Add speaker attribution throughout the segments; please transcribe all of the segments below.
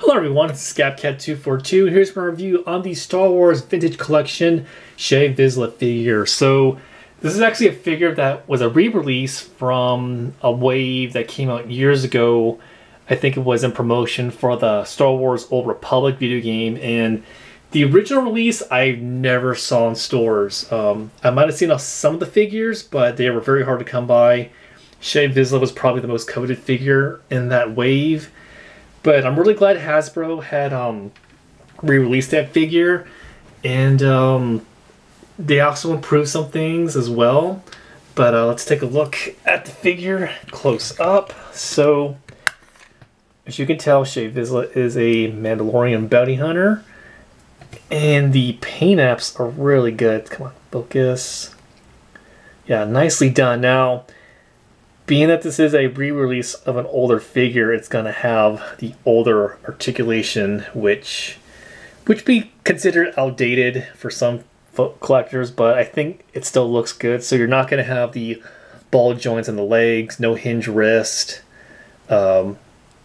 Speaker 1: Hello everyone, it's SkabCat242. Here's my review on the Star Wars Vintage Collection Shae Vizla figure. So this is actually a figure that was a re-release from a wave that came out years ago. I think it was in promotion for the Star Wars Old Republic video game and the original release I never saw in stores. Um, I might have seen some of the figures, but they were very hard to come by. Shae Vizla was probably the most coveted figure in that wave. But I'm really glad Hasbro had um, re-released that figure, and um, they also improved some things as well. But uh, let's take a look at the figure close up. So, as you can tell, Shae Vizla is a Mandalorian bounty hunter. And the paint apps are really good. Come on, focus. Yeah, nicely done. Now, being that this is a re-release of an older figure, it's going to have the older articulation, which which be considered outdated for some collectors, but I think it still looks good. So you're not going to have the ball joints in the legs, no hinge wrist, um,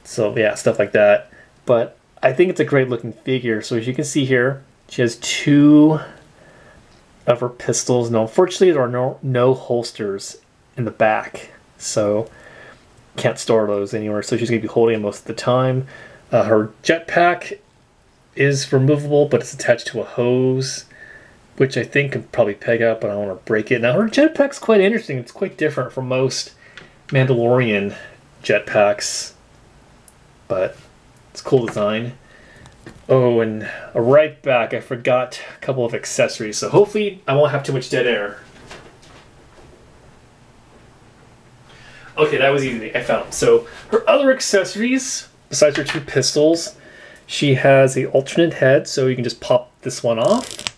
Speaker 1: so yeah, stuff like that. But I think it's a great looking figure. So as you can see here, she has two of her pistols. No, unfortunately, there are no no holsters in the back. So can't store those anywhere. So she's going to be holding most of the time. Uh, her jetpack is removable, but it's attached to a hose, which I think can probably peg up, but I don't want to break it. Now her jetpack's quite interesting. It's quite different from most Mandalorian jetpacks, but it's cool design. Oh, and right back, I forgot a couple of accessories. So hopefully I won't have too much dead air. Okay, that was easy. I found. So her other accessories, besides her two pistols, she has a alternate head, so you can just pop this one off,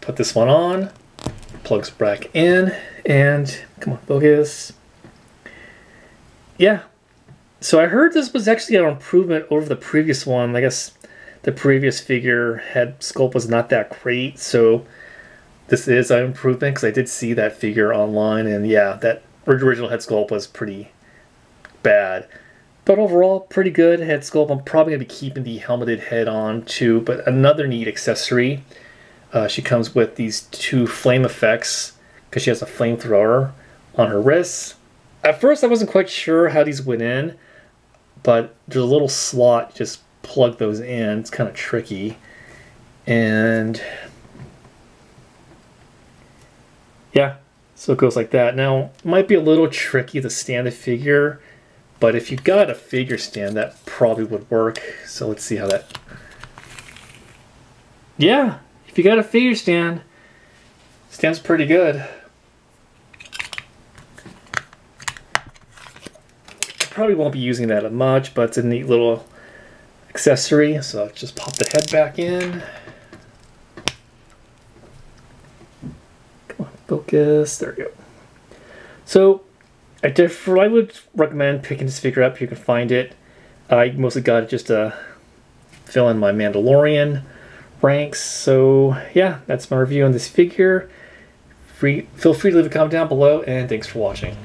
Speaker 1: put this one on, plugs back in, and come on, focus. Yeah. So I heard this was actually an improvement over the previous one. I guess the previous figure head sculpt was not that great, so this is an improvement because I did see that figure online, and yeah, that original head sculpt was pretty bad. But overall, pretty good head sculpt. I'm probably going to be keeping the helmeted head on too. But another neat accessory, uh, she comes with these two flame effects because she has a flamethrower on her wrists. At first, I wasn't quite sure how these went in, but there's a little slot, just plug those in. It's kind of tricky. And yeah, so it goes like that. Now, it might be a little tricky to stand a figure, but if you got a figure stand, that probably would work. So let's see how that... Yeah, if you got a figure stand, stands pretty good. Probably won't be using that a much, but it's a neat little accessory. So just pop the head back in. Focus. There we go. So I, def I would recommend picking this figure up. You can find it. I mostly got it just to fill in my Mandalorian ranks. So yeah, that's my review on this figure. Free, feel free to leave a comment down below, and thanks for watching.